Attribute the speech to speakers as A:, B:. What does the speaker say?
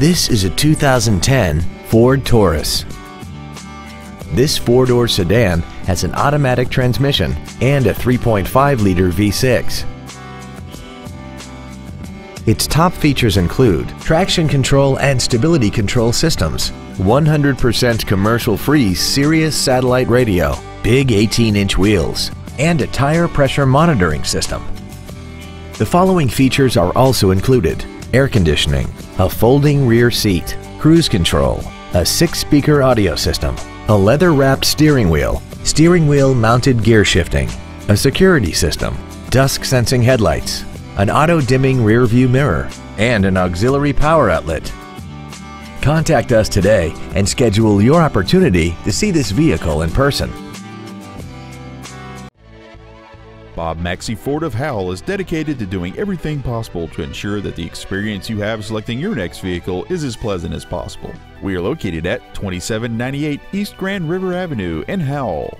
A: This is a 2010 Ford Taurus. This four-door sedan has an automatic transmission and a 3.5-liter V6. Its top features include traction control and stability control systems, 100% commercial-free Sirius satellite radio, big 18-inch wheels, and a tire pressure monitoring system. The following features are also included. Air conditioning, a folding rear seat, cruise control, a six-speaker audio system, a leather-wrapped steering wheel, steering wheel mounted gear shifting, a security system, dusk sensing headlights, an auto-dimming rear view mirror, and an auxiliary power outlet. Contact us today and schedule your opportunity to see this vehicle in person.
B: Bob Maxey Ford of Howell is dedicated to doing everything possible to ensure that the experience you have selecting your next vehicle is as pleasant as possible. We are located at 2798 East Grand River Avenue in Howell.